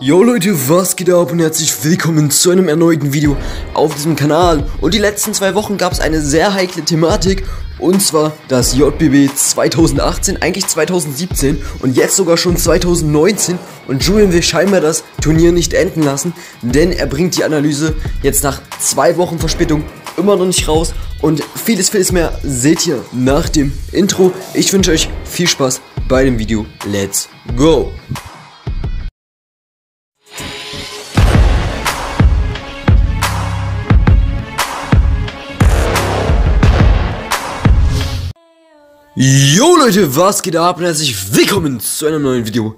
Yo Leute, was geht ab und herzlich willkommen zu einem erneuten Video auf diesem Kanal. Und die letzten zwei Wochen gab es eine sehr heikle Thematik und zwar das JBB 2018, eigentlich 2017 und jetzt sogar schon 2019 und Julian will scheinbar das Turnier nicht enden lassen, denn er bringt die Analyse jetzt nach zwei Wochen Verspätung immer noch nicht raus und vieles, vieles mehr seht ihr nach dem Intro. Ich wünsche euch viel Spaß bei dem Video. Let's go! Yo Leute, was geht ab und herzlich willkommen zu einem neuen Video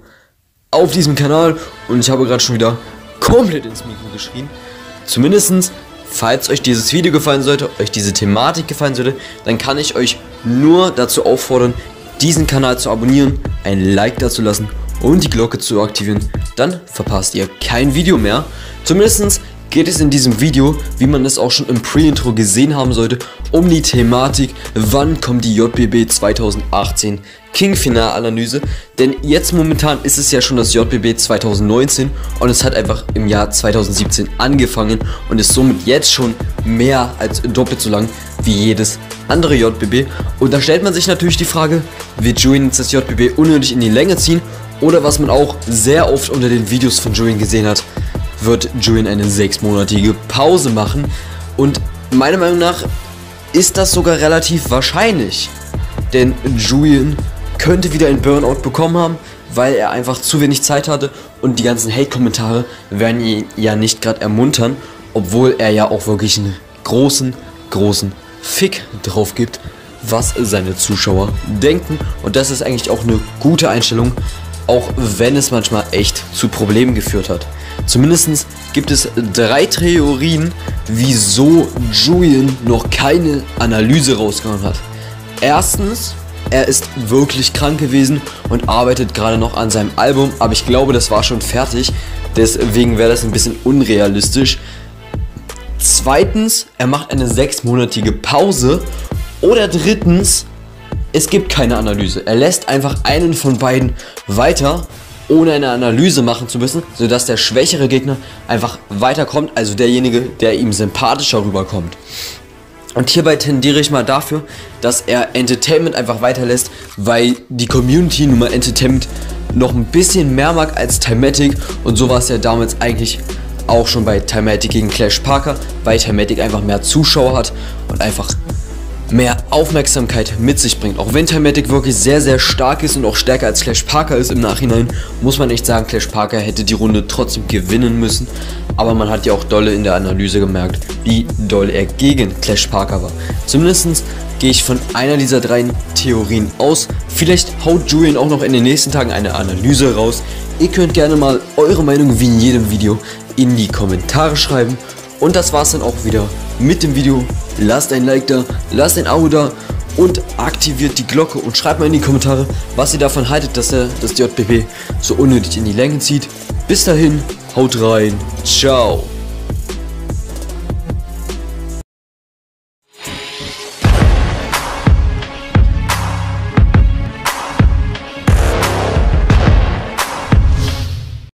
auf diesem Kanal und ich habe gerade schon wieder komplett ins Mikro geschrien. Zumindestens, falls euch dieses Video gefallen sollte, euch diese Thematik gefallen sollte, dann kann ich euch nur dazu auffordern, diesen Kanal zu abonnieren, ein Like dazu lassen und die Glocke zu aktivieren. Dann verpasst ihr kein Video mehr. Zumindestens geht es in diesem Video, wie man es auch schon im Pre-Intro gesehen haben sollte, um die Thematik, wann kommt die JBB 2018 King Final Analyse, denn jetzt momentan ist es ja schon das JBB 2019 und es hat einfach im Jahr 2017 angefangen und ist somit jetzt schon mehr als doppelt so lang wie jedes andere JBB und da stellt man sich natürlich die Frage, wird Julian jetzt das JBB unnötig in die Länge ziehen oder was man auch sehr oft unter den Videos von Julian gesehen hat, wird Julian eine sechsmonatige Pause machen. Und meiner Meinung nach ist das sogar relativ wahrscheinlich. Denn Julian könnte wieder ein Burnout bekommen haben, weil er einfach zu wenig Zeit hatte und die ganzen Hate-Kommentare werden ihn ja nicht gerade ermuntern, obwohl er ja auch wirklich einen großen, großen Fick drauf gibt, was seine Zuschauer denken. Und das ist eigentlich auch eine gute Einstellung, auch wenn es manchmal echt zu Problemen geführt hat. Zumindest gibt es drei Theorien, wieso Julian noch keine Analyse rausgehauen hat. Erstens, er ist wirklich krank gewesen und arbeitet gerade noch an seinem Album, aber ich glaube, das war schon fertig, deswegen wäre das ein bisschen unrealistisch. Zweitens, er macht eine sechsmonatige Pause. Oder drittens, es gibt keine Analyse. Er lässt einfach einen von beiden weiter ohne eine Analyse machen zu müssen, sodass der schwächere Gegner einfach weiterkommt, also derjenige, der ihm sympathischer rüberkommt. Und hierbei tendiere ich mal dafür, dass er Entertainment einfach weiterlässt, weil die Community nun mal Entertainment noch ein bisschen mehr mag als Timatic und so war es ja damals eigentlich auch schon bei Timatic gegen Clash Parker, weil Timatic einfach mehr Zuschauer hat und einfach mehr Aufmerksamkeit mit sich bringt. Auch wenn Timatic wirklich sehr, sehr stark ist und auch stärker als Clash Parker ist im Nachhinein, muss man echt sagen, Clash Parker hätte die Runde trotzdem gewinnen müssen. Aber man hat ja auch dolle in der Analyse gemerkt, wie doll er gegen Clash Parker war. Zumindest gehe ich von einer dieser drei Theorien aus. Vielleicht haut Julian auch noch in den nächsten Tagen eine Analyse raus. Ihr könnt gerne mal eure Meinung wie in jedem Video in die Kommentare schreiben. Und das war's dann auch wieder mit dem Video. Lasst ein Like da, lasst ein Abo da und aktiviert die Glocke und schreibt mal in die Kommentare, was ihr davon haltet, dass er das JBB so unnötig in die Länge zieht. Bis dahin, haut rein, ciao.